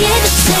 give it to